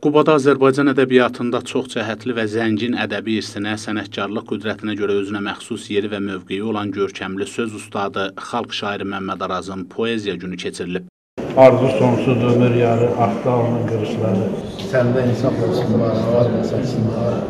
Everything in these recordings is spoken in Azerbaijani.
Qubada Azərbaycan ədəbiyyatında çox cəhətli və zəngin ədəbi irsinə, sənətkarlıq qüdrətinə görə özünə məxsus yeri və mövqeyi olan görkəmli söz ustadı, xalq şairi Məmməd Arazın poeziya günü keçirilib. Arzu sonsuz ömür yarı, axda onun qırışları. Səndə insaf olsun var, var məsəlsin var.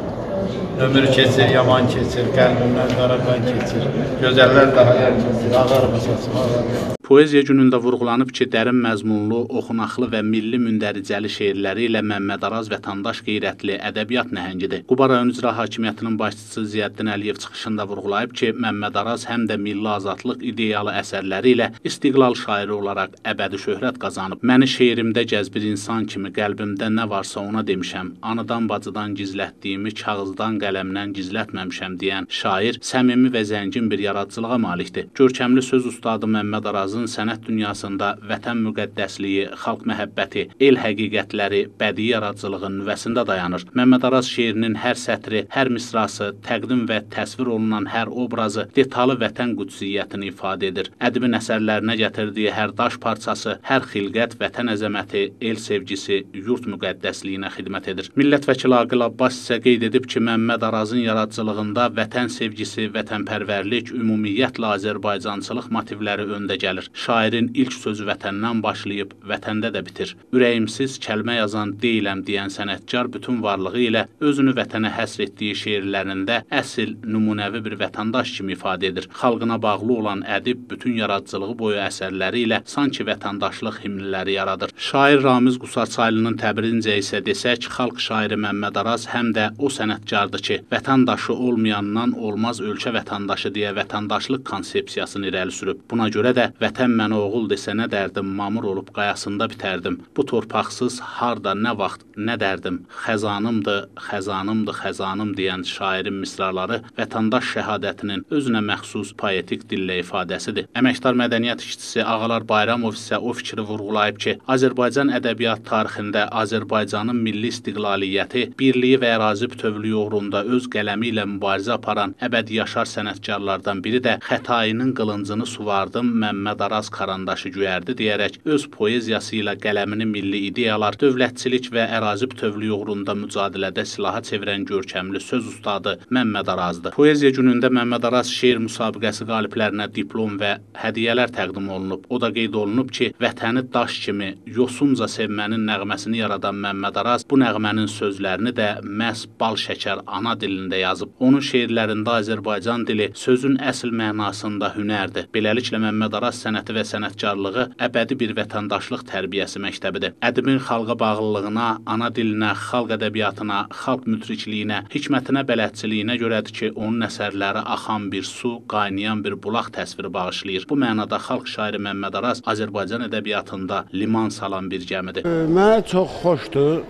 Ömür keçir, yaman keçir, qəlbimdən qara qan keçir. Gözəllər daha yer keçir, ağar məsəlsin var. Poeziya günündə vurğulanıb ki, dərin məzmunlu, oxunaqlı və milli mündəricəli şeirləri ilə Məmməd Araz vətəndaş qeyrətli ədəbiyyat nəhəngidir. Quba rayon icra hakimiyyətinin başçısı Ziyəddin Əliyev çıxışında vurğulayıb ki, Məmməd Araz həm də milli azadlıq ideyalı əsərləri ilə istiqlal şairi olaraq əbədi şöhrət qazanıb. Məni şeirimdə gəzbir insan kimi qəlbimdə nə varsa ona demişəm. Anadan bacıdan gizlətdiyimi kağızdan qələmdən gizlətməmişəm deyən şair səmimi və zəngin bir yaradıcılığa malikdir. Görkəmli söz ustadı Məmməd Arazın Arazın sənət dünyasında vətən müqəddəsliyi, xalq məhəbbəti, el həqiqətləri, bədii yaradıcılığın nüvəsində dayanır. Məmməd Araz şeirinin hər sətri, hər misrası, təqdim və təsvir olunan hər obrazı detallı vətən qüdsiyyətini ifadə edir. Ədibin əsərlərinə gətirdiyi hər daş parçası, hər xilqət vətən əzəməti, el sevgisi, yurt müqəddəsliyinə xidmət edir. Millət vəkili Aqil Abbas isə qeyd edib ki, Məmməd Arazın yaradıcılığında vətən sevgisi, vətənpərvərlik, ümumiyyətlə Azərbaycançılıq motivləri öndə gəlir. Şairin ilk sözü vətəndən başlayıb vətəndə də bitir. Ürəyimsiz kəlmə yazan deyiləm deyən sənətkar bütün varlığı ilə özünü vətənə həsr etdiyi şeirlərində əsl nümunəvi bir vətəndaş kimi ifadə edir. Xalqına bağlı olan ədib bütün yaradıcılığı boyu əsərləri ilə sanki vətəndaşlıq himnləri yaradır. Şair Ramiz Qusarçaylının təbirincə isə desək, xalq şairi Məmməd Araz həm də o sənətkardır ki, vətəndaşı olmayandan olmaz ölkə vətəndaşı deyə vətəndaşlıq konsepsiyasını irəli sürüb. Buna görə də vətən Vətən mənə oğul desə nə dərdim, mamur olub qayasında bitərdim. Bu torpaqsız harda nə vaxt nə dərdim. Xəzanımdır, xəzanımdır, xəzanım deyən şairin misraları vətəndaş şəhadətinin özünə məxsus poetik dillə ifadəsidir. Əməkdar mədəniyyət işçisi Ağalar Bayramov isə o fikri vurğulayıb ki, Azərbaycan ədəbiyyat tarixində Azərbaycanın milli istiqlaliyyəti, birliyi və ərazi bütövlüyü uğrunda öz qələmi ilə mübarizə aparan əbədi yaşar sənətkarlardan biri də Xətainin qılıncını suvardım Məmməd Araz karandaşı göyərdi deyərək öz poeziyası ilə qələmini milli ideyalar, dövlətçilik və ərazi bütövlüyü uğrunda mücadilədə silaha çevirən görkəmli söz ustadı Məmməd Arazdır. Poeziya günündə Məmməd Araz şeir müsabiqəsi qaliblərinə diplom və hədiyyələr təqdim olunub. O da qeyd olunub ki, vətəni daş kimi yosunca sevmənin nəğməsini yaradan Məmməd Araz bu nəğmənin sözlərini də məhz bal şəkər ana dilində yazıb. Onun şeirlərində Azərbaycan dili sözün əsl mənasında hünərdir. Beləliklə Məmməd Araz sənəti və sənətkarlığı əbədi bir vətəndaşlıq tərbiyəsi məktəbidir. Ədibin xalqa bağlılığına, ana dilinə, xalq ədəbiyyatına, xalq mütrikliyinə, hikmətinə, bələdçiliyinə görədir ki, onun əsərləri axan bir su, qaynayan bir bulaq təsviri bağışlayır. Bu mənada xalq şairi Məmməd Araz Azərbaycan ədəbiyyatında liman salan bir gəmidir. Mənə çox xoşdur.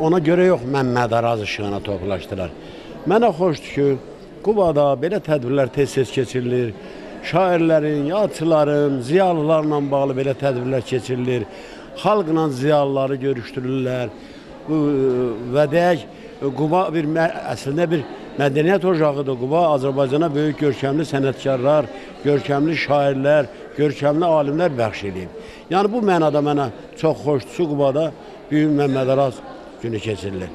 Ona görə yox Məmməd Araz işığına toplaşdılar. Mənə xoşdur ki, Qubada belə tədbirlər tez-tez keçirilir şairlərin, yazıçıların, ziyalılarla bağlı belə tədbirlər keçirilir. Xalqla ziyalıları görüşdürürlər. Və deyək, Quba bir əslində bir mədəniyyət ocağıdır. Quba Azərbaycana böyük görkəmli sənətkarlar, görkəmli şairlər, görkəmli alimlər bəxş edib. Yəni bu mənada mənə çox xoşdur. Qubada Böyük Məmməd Araz günü keçirilir.